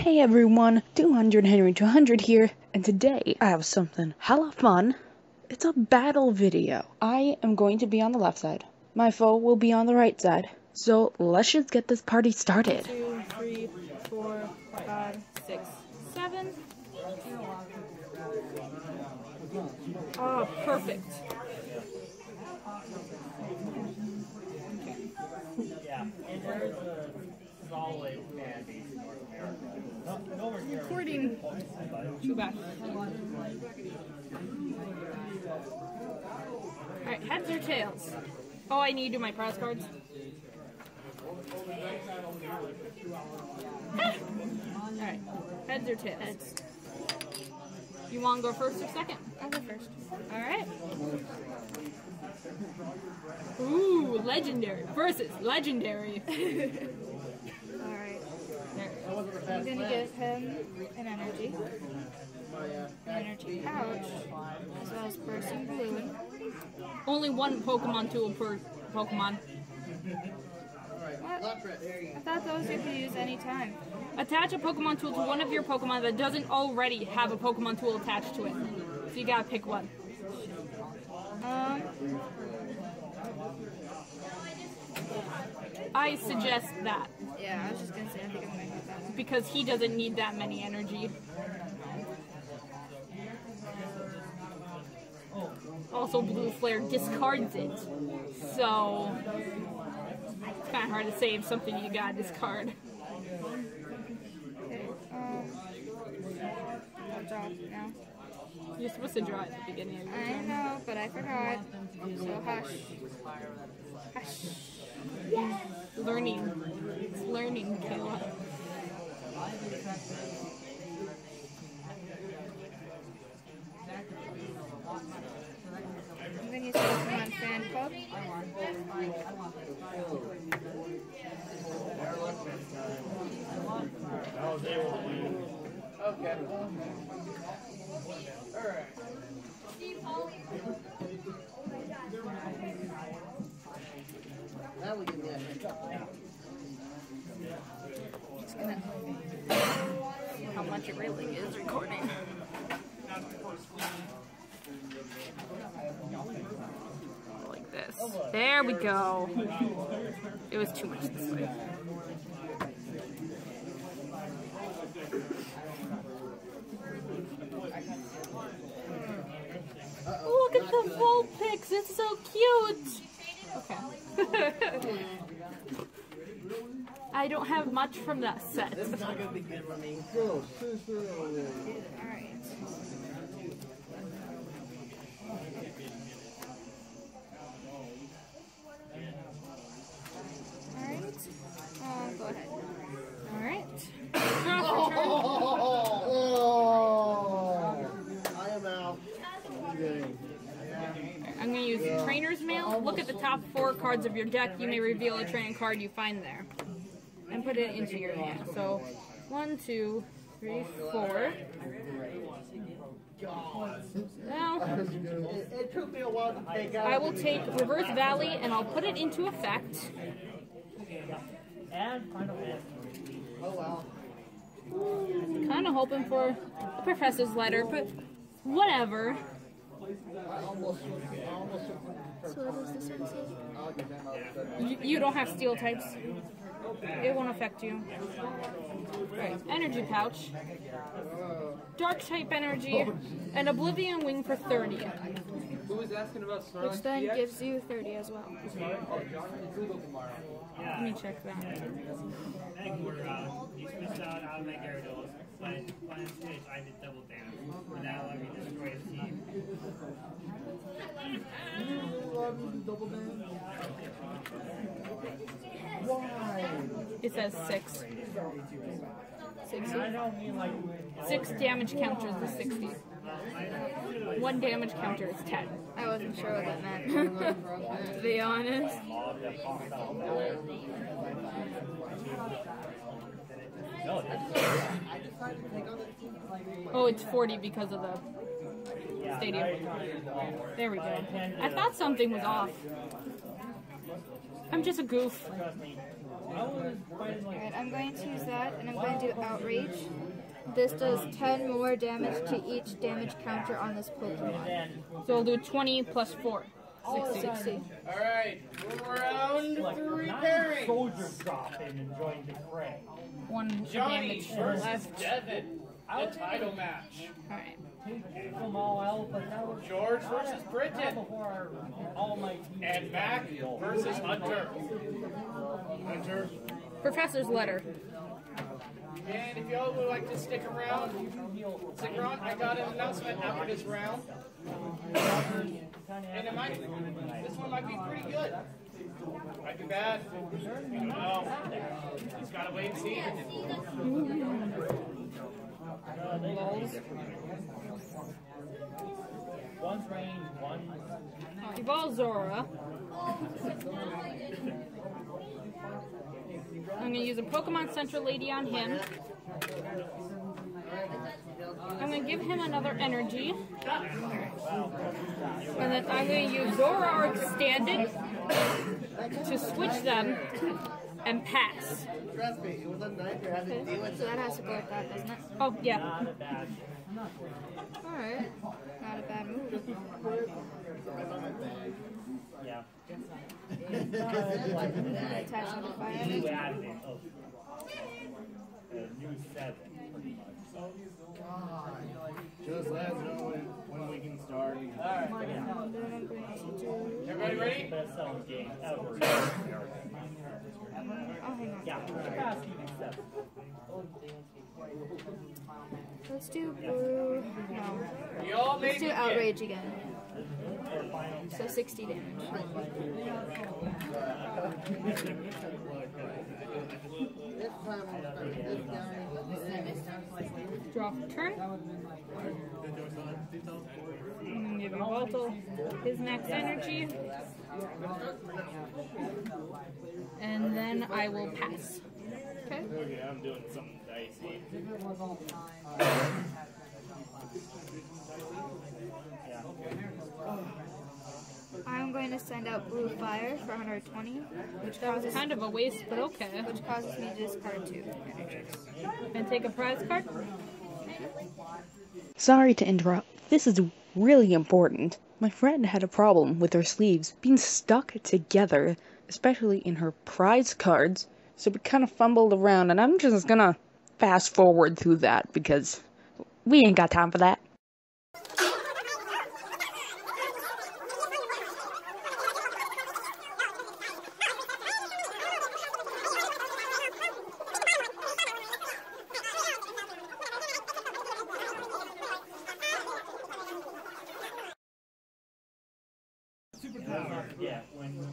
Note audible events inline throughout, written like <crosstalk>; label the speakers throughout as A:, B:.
A: Hey everyone, 200 Henry 200 here, and today I have something hella fun. It's a battle video. I am going to be on the left side. My foe will be on the right side. So let's just get this party started.
B: two, three, four, five, six, seven. Oh, perfect.
C: Yeah, solid fan base in North America.
B: Recording. Too bad. Alright, heads or tails? Oh, I need to do my prize cards. <laughs> Alright, heads or tails? Heads. You want to go first or second? I'll go first. Alright. Ooh, legendary versus legendary. <laughs>
D: Alright. I'm gonna give him an energy. An energy pouch, as well as bursting balloon.
B: Only one Pokemon tool per Pokemon.
D: What? I thought those you could use anytime.
B: Attach a Pokemon tool to one of your Pokemon that doesn't already have a Pokemon tool attached to it. So you gotta pick one.
D: Um,
B: I suggest that
D: yeah, I was just gonna say I think I'm gonna get that one.
B: because he doesn't need that many energy. Also, Blue Flare discards it. So, it's kind of hard to save something you gotta discard.
D: Okay, um, I'll drop now.
B: You're supposed to draw it at the beginning of your
D: I
B: turn.
D: know, but I forgot. So hush. Hush.
B: Learning. It's learning, Kayla.
D: I'm gonna use Pokemon Fan Club.
C: I was able to win.
B: How much it really is recording. Like this. There we go. It was too much this way. Oh, look at the Vulpix, it's so cute! Okay. <laughs> I don't have much from that set. This is not gonna be good for me. Go, sister.
D: Alright. Alright. Uh, go ahead.
B: Alright.
E: I am out.
B: I'm going to use Trainer's Mail. Look at the top four cards of your deck. You may reveal a training card you find there. And put it into your hand. So, one, two, three, four. Now,
E: It, took me a while.
B: I will take Reverse Valley and I'll put it into effect.
C: And.
B: Kind of hoping for a Professor's Letter, but whatever.
D: So what does this one say?
B: You, you don't have steel types. It won't affect you. Right, energy pouch. Dark type energy. And Oblivion Wing for 30.
F: Who was asking about Snorlax
D: Which then
F: GX?
D: gives you 30 as well.
B: Let me check that.
C: I think we're, uh, you switched out out of my Gyarados, but when I switched, I did double damage. And that allowed me to destroy his team.
B: It says 6.
C: And I don't mean like
B: 6 damage counters is 60. 1 damage counter is 10.
D: I wasn't sure what that meant. <laughs> to be honest.
B: Oh, it's 40 because of the stadium. There we go. I thought something was off. I'm just a goof.
D: Alright, I'm going to use that, and I'm going to do Outrage. This does 10 more damage to each damage counter on this Pokemon.
B: So we'll do 20 plus 4.
D: 60. 60.
C: Alright, round three pairing.
G: Soldiers drop in and join the fray.
B: One
C: Johnny
B: damage
C: versus
B: left.
C: Devin. The title match.
B: Alright.
G: Take them all out, but that was
C: George versus Britton.
G: before all my.
C: And Mac versus Hunter. Hunter.
B: Professor's letter.
C: And if y'all would like to stick around, stick around. I got an announcement after this round. And it might, this one might be pretty good. Might be bad. I don't know. Just gotta wait and see.
G: One's range, one.
B: Zora. I'm going to use a Pokemon Central Lady on him. I'm going to give him another energy. And then I'm going to use Zora or Extended to switch them and pass.
E: Trust me, it was a nightmare having to deal with
D: So that has to go with that, doesn't it?
B: Oh, yeah.
G: Not a bad.
D: Alright. Not a bad move.
G: Yeah.
D: Attach some fire.
G: New added it. Oh. New seven, pretty much.
E: Just let us know when, when we can start.
D: Then I'm going.
C: Everybody ready?
G: Best selling game ever. <laughs> Yeah.
D: Let's do blue. No. Let's do outrage again. So 60 damage.
B: Draw turn. To give Volto his max energy. And then I will pass.
D: Okay.
C: Okay, I'm doing something dicey.
D: I'm going to send out Blue Flare for 120, which causes
B: Kind of a waste, but okay.
D: which causes me to discard two energies.
B: And take a prize card.
A: Sorry to interrupt. This is really important. My friend had a problem with her sleeves being stuck together, especially in her prize cards. So we kind of fumbled around, and I'm just gonna fast forward through that because we ain't got time for that.
G: Yeah, when you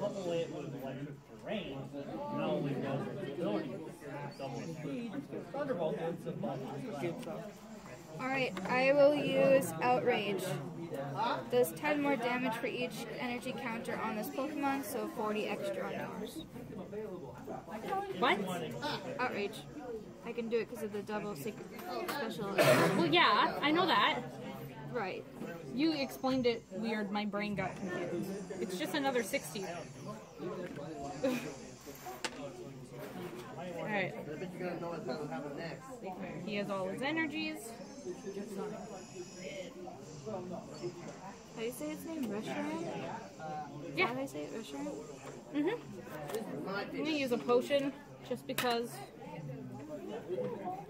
G: couple it with electric terrain, not only does its ability double speed, Thunderbolt gets a bunch
D: Alright, I will use Outrage. Does 10 more damage for each energy counter on this Pokemon, so 40 extra on yours.
B: What?
D: Outrage. I can do it because of the double secret special.
B: Well, yeah, I know that.
D: Right.
B: You explained it weird. My brain got confused. It's just another 60. Alright,
E: I bet you're gonna know what's gonna happen next.
B: he has all his energies.
D: How do you say its name? Reshiram?
B: Yeah.
D: How do I say it? Reshiram?
B: Mm-hmm. I'm gonna use a potion just because.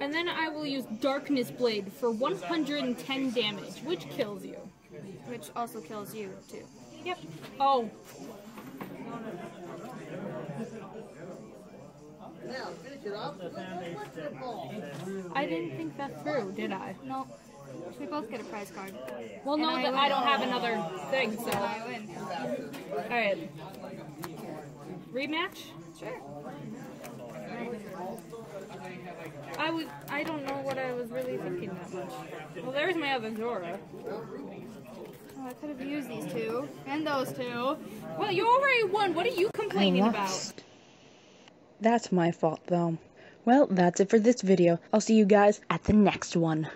B: And then I will use Darkness Blade for 110 damage, which kills you.
D: Which also kills you, too.
B: Yep. Oh,
E: Now, finish it off. Let's go football.
B: I didn't think that through, did I?
D: No. We both get a prize card.
B: Well, no,
D: I
B: that. I don't have another thing,
D: And
B: so.
D: I win.
B: Alright. Rematch?
D: Sure.
B: I was. I don't know what I was really thinking that much. Well, there's my other Zora.
D: I could have used these two. And those two.
B: Well, you already won. What are you complaining about?
A: That's my fault, though. Well, that's it for this video. I'll see you guys at the next one.